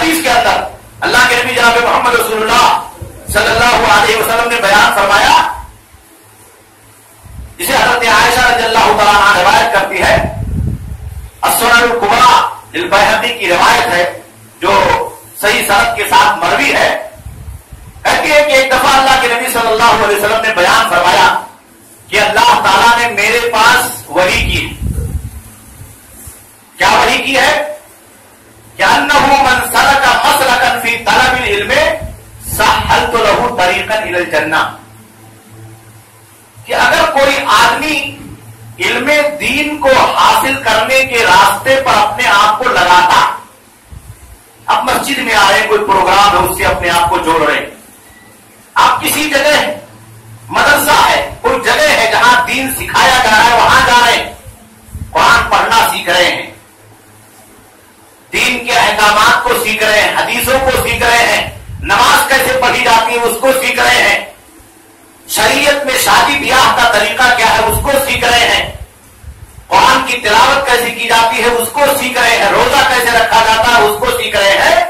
حدیث کے اندر اللہ کے نبی جناب محمد رسول اللہ صلی اللہ علیہ وسلم نے بیان فرمایا، جسے حضرت عائشہ رضی اللہ تعالیٰ روایت کرتی ہے اسور البحدی کی روایت ہے، جو صحیح صنعت کے ساتھ مروی ہے۔ کہ ایک دفعہ اللہ کے نبی صلی اللہ علیہ وسلم نے بیان فرمایا کہ اللہ تعالیٰ نے میرے پاس وہی کی۔ کیا وہی کی ہے؟ لہو طریقا الى الجنہ کہ اگر کوئی آدمی علم دین کو حاصل کرنے کے راستے پر اپنے آپ کو لگاتا، اب مسجد میں آئے، کوئی پروگرام ہے، اس سے اپنے آپ کو جوڑ رہے آپ کسی جگہ مدرسہ ہے، کوئی جگہ ہے جہاں دین سکھایا جا رہا ہے، وہاں جا رہے ہیں۔ قرآن پڑھنا سیکھ رہے ہیں۔ دین کے احکامات کو سیکھ رہے ہیں، حدیثوں کو سیکھ رہے ہیں۔ نماز کیسے پڑھی جاتی ہے، اس کو سیکھ رہے ہیں شریعت میں شادی بیاہ کا طریقہ کیا ہے اس کو سیکھ رہے ہیں؟ قرآن کی تلاوت کیسے کی جاتی ہے اس کو سیکھ رہے ہیں؟ روزہ کیسے رکھا جاتا ہے اس کو سیکھ رہے ہیں؟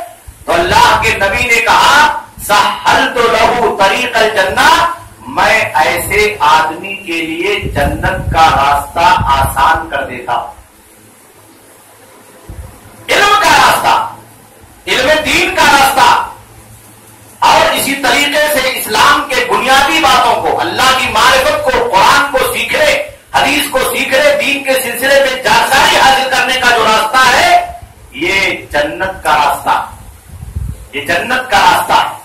تو اللہ کے نبی نے کہا سہل تو لہو طریق الجنہ میں ایسے آدمی کے لیے جنت کا راستہ آسان کر دیتا ہوں۔ دین کے سلسلے میں جانکاری حاصل کرنے کا جو راستہ ہے، یہ جنت کا راستہ۔ یہ جنت کا راستہ۔ ہے